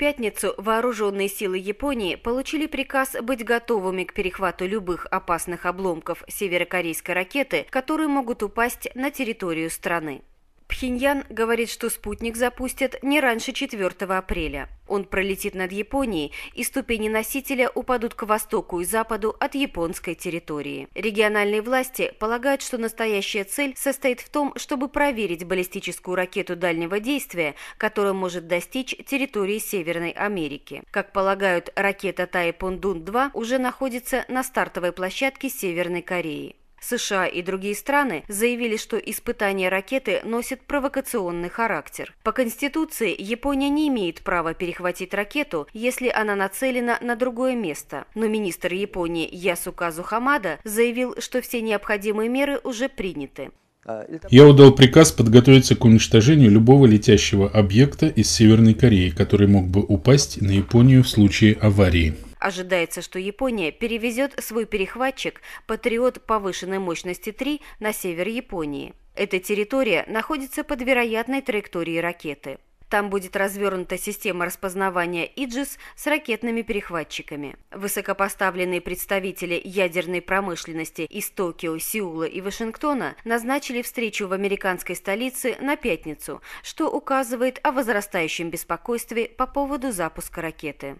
пятницу вооруженные силы Японии получили приказ быть готовыми к перехвату любых опасных обломков северокорейской ракеты, которые могут упасть на территорию страны. Пхеньян говорит, что спутник запустят не раньше 4 апреля. Он пролетит над Японией, и ступени носителя упадут к востоку и западу от японской территории. Региональные власти полагают, что настоящая цель состоит в том, чтобы проверить баллистическую ракету дальнего действия, которая может достичь территории Северной Америки. Как полагают, ракета Тайпондун-2 уже находится на стартовой площадке Северной Кореи. США и другие страны заявили, что испытание ракеты носит провокационный характер. По Конституции Япония не имеет права перехватить ракету, если она нацелена на другое место, но министр Японии Ясуказу Хамада заявил, что все необходимые меры уже приняты. Я удал приказ подготовиться к уничтожению любого летящего объекта из Северной Кореи, который мог бы упасть на Японию в случае аварии. Ожидается, что Япония перевезет свой перехватчик «Патриот» повышенной мощности 3 на север Японии. Эта территория находится под вероятной траекторией ракеты. Там будет развернута система распознавания Иджис с ракетными перехватчиками. Высокопоставленные представители ядерной промышленности из Токио, Сеула и Вашингтона назначили встречу в американской столице на пятницу, что указывает о возрастающем беспокойстве по поводу запуска ракеты.